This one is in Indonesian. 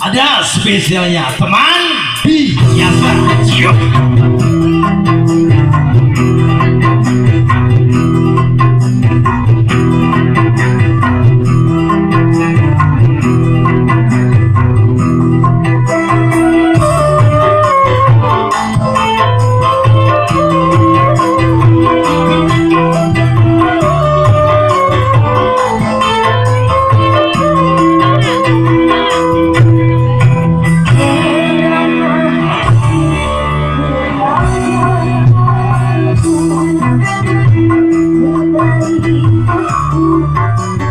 ada spesialnya teman. Biasa Música